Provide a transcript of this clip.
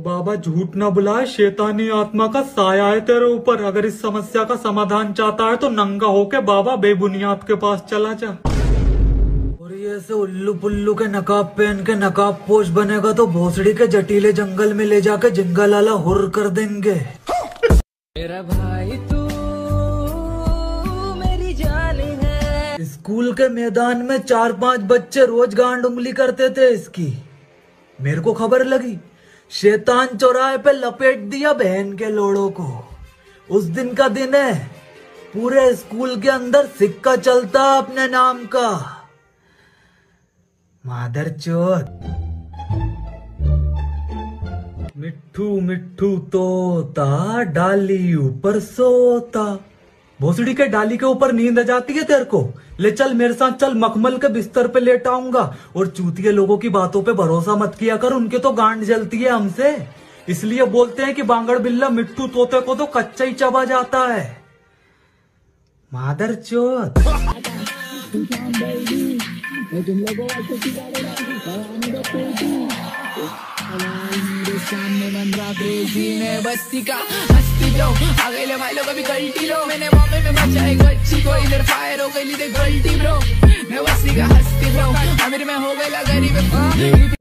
बाबा झूठ ना बुलाए शैतानी आत्मा का साया है तेरे ऊपर। अगर इस समस्या का समाधान चाहता है तो नंगा होके बाबा बेबुनियाद के पास चला जा। और ये ऐसे उल्लू पुल्लू के नकाब पहन के नकाब पोश बनेगा तो भोसड़ी के जटीले जंगल में ले जाके जिंगल आला हुर कर देंगे। मेरा भाई तू मेरी जान है। स्कूल के मैदान में चार पाँच बच्चे रोज गांड उंगली करते थे इसकी। मेरे को खबर लगी। शैतान चौराहे पे लपेट दिया बहन के लोड़ों को। उस दिन का दिन है। पूरे स्कूल के अंदर सिक्का चलता अपने नाम का। मादर चोत मिट्ठू मिट्ठू तोता, डाली ऊपर सोता। भोसड़ी के डाली के ऊपर नींद आ जाती है तेरे को? ले चल मेरे साथ, चल मखमल के बिस्तर पे लेट आऊँगा। और चूतिए लोगों की बातों पे भरोसा मत किया कर, उनके तो गांड जलती है हमसे। इसलिए बोलते हैं कि बांगड़ बिल्ला मिट्टू तोते को तो कच्चा ही चबा जाता है। मादर चोत। सामने बन रहा क्रेजी में बस्ती का हस्ती लो ले भाई लोग, अभी गलती लो। मैंने बॉम्बे में बचा एक बच्ची को। इधर फायर हो गई गलती ब्रो मैं बस्ती का हस्ती ब्रो अमीर में हो गई गरीब